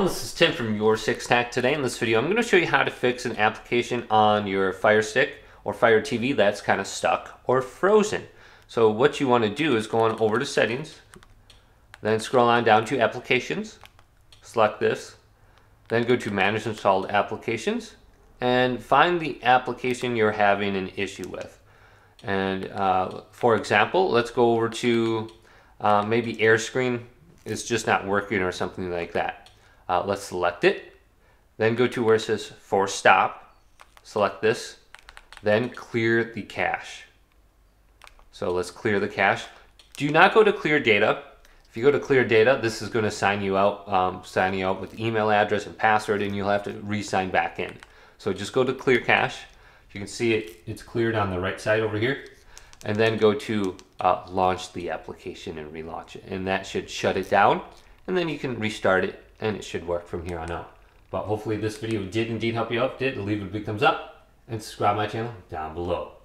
everyone, this is Tim from Your Six Tech. Today in this video, I'm going to show you how to fix an application on your Fire Stick or Fire TV that's kind of stuck or frozen. So what you want to do is go on over to Settings, then scroll on down to Applications, select this, then go to Manage Installed Applications, and find the application you're having an issue with. And uh, for example, let's go over to uh, maybe AirScreen is just not working or something like that. Uh, let's select it. Then go to where it says force stop. Select this. Then clear the cache. So let's clear the cache. Do not go to clear data. If you go to clear data, this is going to sign you out, um, sign you out with email address and password, and you'll have to re-sign back in. So just go to clear cache. You can see it, it's cleared on the right side over here. And then go to uh, launch the application and relaunch it. And that should shut it down. And then you can restart it and it should work from here on out. But hopefully this video did indeed help you out. Did leave a big thumbs up and subscribe my channel down below.